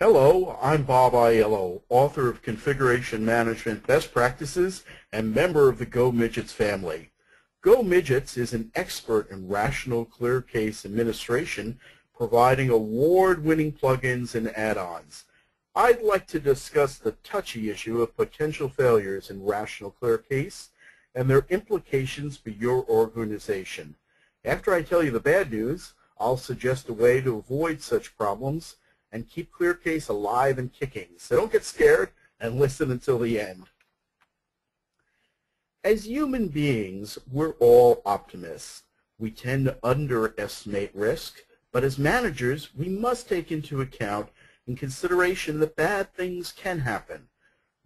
Hello, I'm Bob Aiello, author of Configuration Management Best Practices and member of the GoMidjets family. GoMidjets is an expert in Rational ClearCase administration, providing award-winning plugins and add-ons. I'd like to discuss the touchy issue of potential failures in Rational ClearCase and their implications for your organization. After I tell you the bad news, I'll suggest a way to avoid such problems and keep ClearCase alive and kicking. So don't get scared and listen until the end. As human beings, we're all optimists. We tend to underestimate risk, but as managers, we must take into account in consideration that bad things can happen.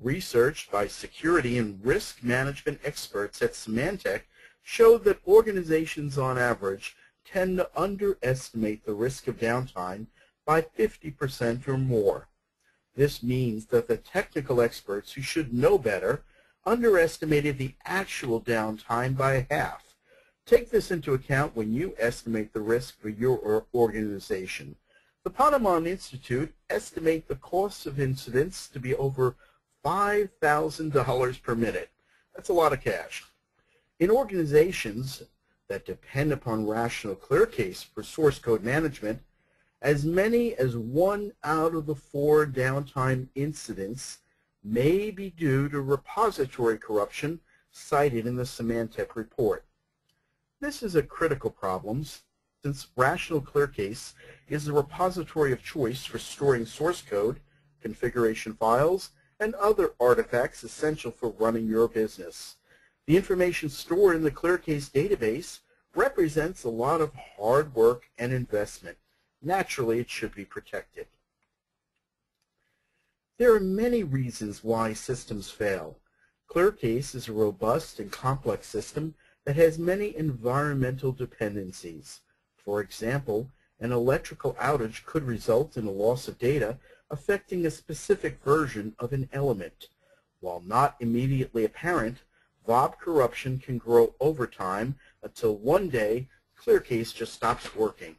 Research by security and risk management experts at Symantec showed that organizations on average tend to underestimate the risk of downtime by 50% or more. This means that the technical experts who should know better underestimated the actual downtime by half. Take this into account when you estimate the risk for your organization. The Ponemon Institute estimate the cost of incidents to be over $5,000 per minute. That's a lot of cash. In organizations that depend upon Rational ClearCase for source code management, as many as one out of the four downtime incidents may be due to repository corruption cited in the Symantec report. This is a critical problem since Rational ClearCase is the repository of choice for storing source code, configuration files, and other artifacts essential for running your business. The information stored in the ClearCase database represents a lot of hard work and investment. Naturally, it should be protected. There are many reasons why systems fail. ClearCase is a robust and complex system that has many environmental dependencies. For example, an electrical outage could result in a loss of data affecting a specific version of an element. While not immediately apparent, VOB corruption can grow over time until one day ClearCase just stops working.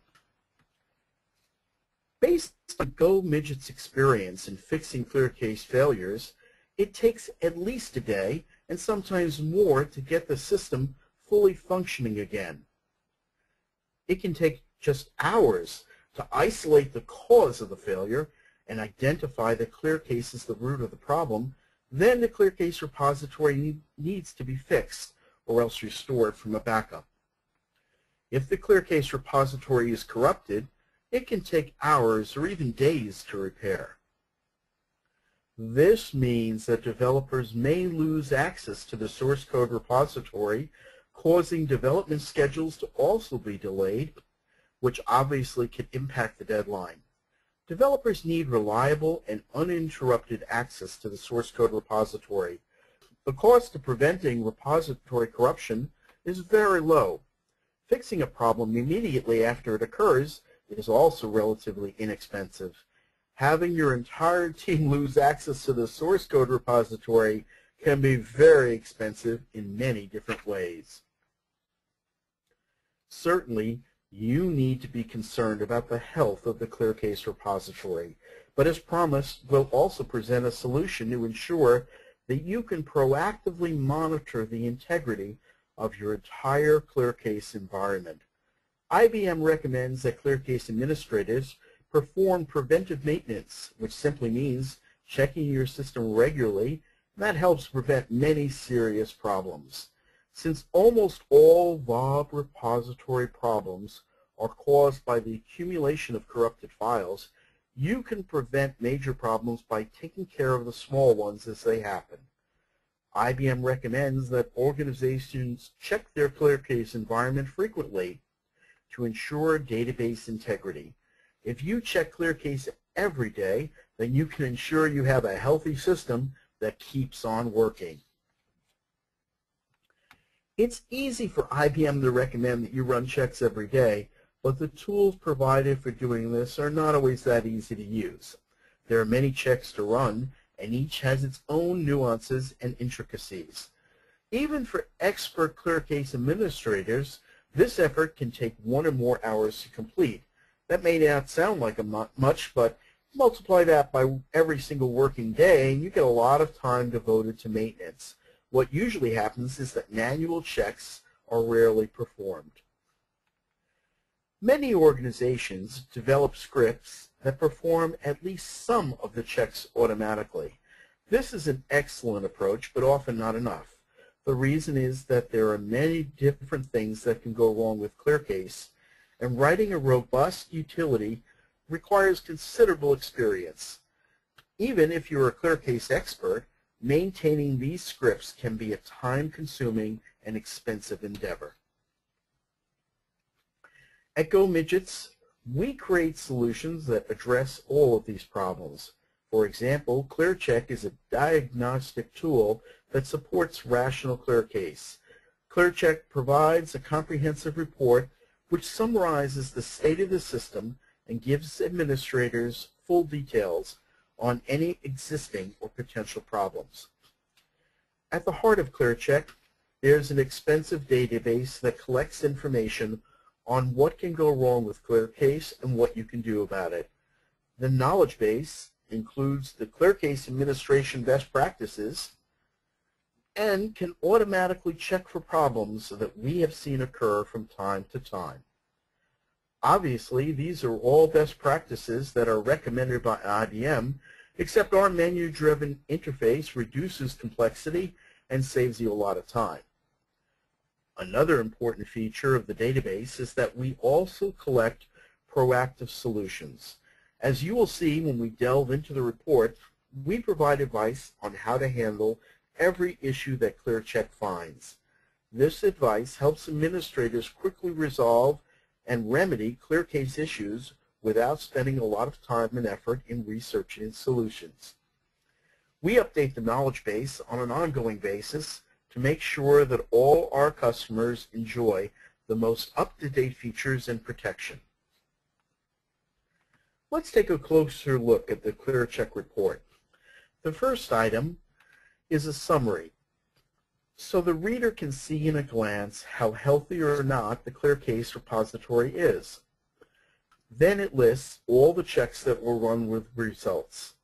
Based on GoMidjets' experience in fixing ClearCase failures, it takes at least a day and sometimes more to get the system fully functioning again. It can take just hours to isolate the cause of the failure and identify that ClearCase is the root of the problem, then the ClearCase repository needs to be fixed or else restored from a backup. If the ClearCase repository is corrupted, it can take hours or even days to repair. This means that developers may lose access to the source code repository, causing development schedules to also be delayed, which obviously can impact the deadline. Developers need reliable and uninterrupted access to the source code repository. The cost of preventing repository corruption is very low. Fixing a problem immediately after it occurs is also relatively inexpensive. Having your entire team lose access to the source code repository can be very expensive in many different ways. Certainly, you need to be concerned about the health of the ClearCase repository, but as promised, we'll also present a solution to ensure that you can proactively monitor the integrity of your entire ClearCase environment. IBM recommends that ClearCase administrators perform preventive maintenance, which simply means checking your system regularly. That helps prevent many serious problems. Since almost all VOB repository problems are caused by the accumulation of corrupted files, you can prevent major problems by taking care of the small ones as they happen. IBM recommends that organizations check their ClearCase environment frequently to ensure database integrity. If you check ClearCase every day, then you can ensure you have a healthy system that keeps on working. It's easy for IBM to recommend that you run checks every day, but the tools provided for doing this are not always that easy to use. There are many checks to run, and each has its own nuances and intricacies. Even for expert ClearCase administrators, this effort can take one or more hours to complete. That may not sound like a much, but Multiply that by every single working day, and you get a lot of time devoted to maintenance. What usually happens is that manual checks are rarely performed. Many organizations develop scripts that perform at least some of the checks automatically. This is an excellent approach, but often not enough. The reason is that there are many different things that can go wrong with ClearCase, and writing a robust utility requires considerable experience. Even if you're a ClearCase expert, maintaining these scripts can be a time-consuming and expensive endeavor. At GoMidjets, we create solutions that address all of these problems. For example, ClearCheck is a diagnostic tool that supports rational ClearCase. ClearCheck provides a comprehensive report which summarizes the state of the system and gives administrators full details on any existing or potential problems. At the heart of ClearCheck, there's an expensive database that collects information on what can go wrong with ClearCase and what you can do about it. The knowledge base includes the ClearCase administration best practices and can automatically check for problems that we have seen occur from time to time. Obviously, these are all best practices that are recommended by IBM, except our menu-driven interface reduces complexity and saves you a lot of time. Another important feature of the database is that we also collect proactive solutions. As you will see when we delve into the report, we provide advice on how to handle every issue that ClearCheck finds. This advice helps administrators quickly resolve and remedy ClearCase issues without spending a lot of time and effort in researching solutions. We update the knowledge base on an ongoing basis to make sure that all our customers enjoy the most up-to-date features and protection. Let's take a closer look at the ClearCheck report. The first item is a summary, so the reader can see in a glance how healthy or not the ClearCase repository is. Then it lists all the checks that were run with results.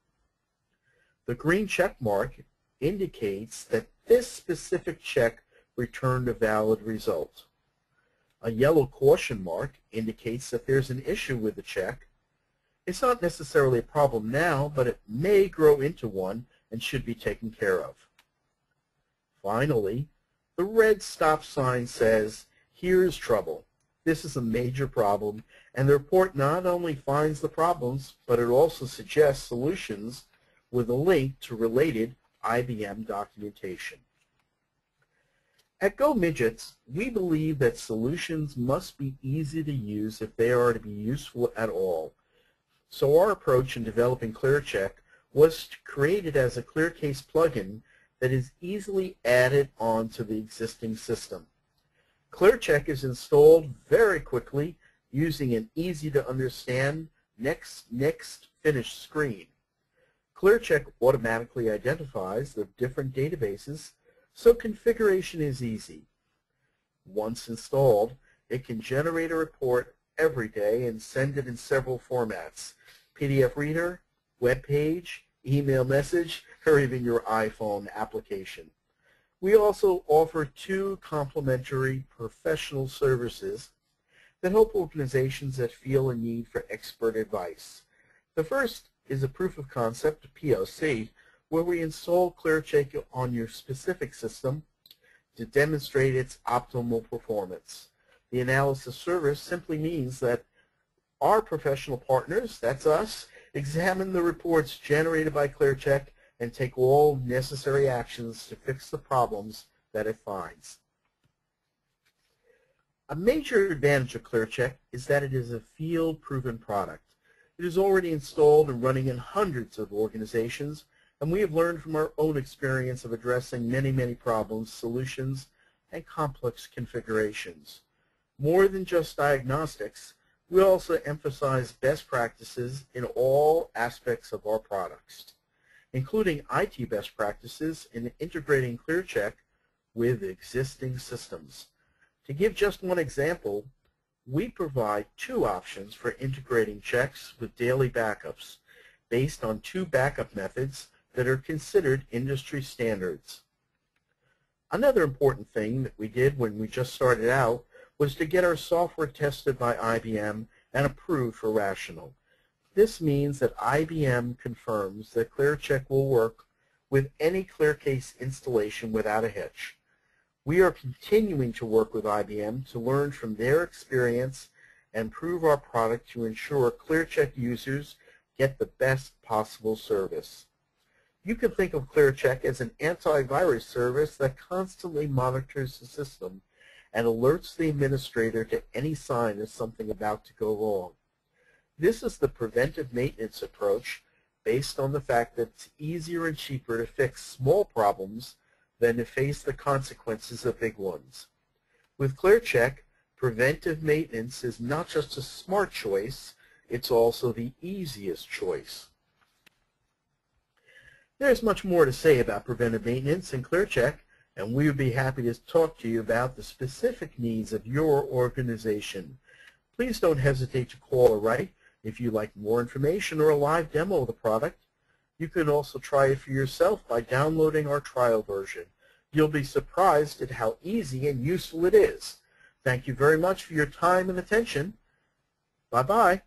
The green check mark indicates that this specific check returned a valid result. A yellow caution mark indicates that there's an issue with the check. It's not necessarily a problem now, but it may grow into one and should be taken care of. Finally, the red stop sign says, here's trouble. This is a major problem, and the report not only finds the problems, but it also suggests solutions with a link to related IBM documentation. At GoMidjets, we believe that solutions must be easy to use if they are to be useful at all. So our approach in developing ClearCheck was to create it as a ClearCase plugin that is easily added onto the existing system. ClearCheck is installed very quickly using an easy-to-understand next, next, finish screen. ClearCheck automatically identifies the different databases, so configuration is easy. Once installed, it can generate a report every day and send it in several formats, PDF reader, web page, email message, or even your iPhone application. We also offer two complimentary professional services that help organizations that feel a need for expert advice. The first is a proof of concept, POC, where we install ClearCheck on your specific system to demonstrate its optimal performance. The analysis service simply means that our professional partners, that's us, examine the reports generated by ClearCheck and take all necessary actions to fix the problems that it finds. A major advantage of ClearCheck is that it is a field-proven product. It is already installed and running in hundreds of organizations, and we have learned from our own experience of addressing many, many problems, solutions, and complex configurations. More than just diagnostics, we also emphasize best practices in all aspects of our products, including IT best practices in integrating ClearCheck with existing systems. To give just one example, we provide two options for integrating checks with daily backups. based on two backup methods that are considered industry standards. Another important thing that we did when we just started out was to get our software tested by IBM and approved for Rational. This means that IBM confirms that ClearCheck will work with any ClearCase installation without a hitch. We are continuing to work with IBM to learn from their experience and prove our product to ensure ClearCheck users get the best possible service. You can think of ClearCheck as an antivirus service that constantly monitors the system and alerts the administrator to any sign of something about to go wrong. This is the preventive maintenance approach based on the fact that it's easier and cheaper to fix small problems than to face the consequences of big ones. With ClearCheck, preventive maintenance is not just a smart choice, it's also the easiest choice. There's much more to say about preventive maintenance in ClearCheck, and we would be happy to talk to you about the specific needs of your organization. Please don't hesitate to call or write if you'd like more information or a live demo of the product. You can also try it for yourself by downloading our trial version. You'll be surprised at how easy and useful it is. Thank you very much for your time and attention. Bye-bye.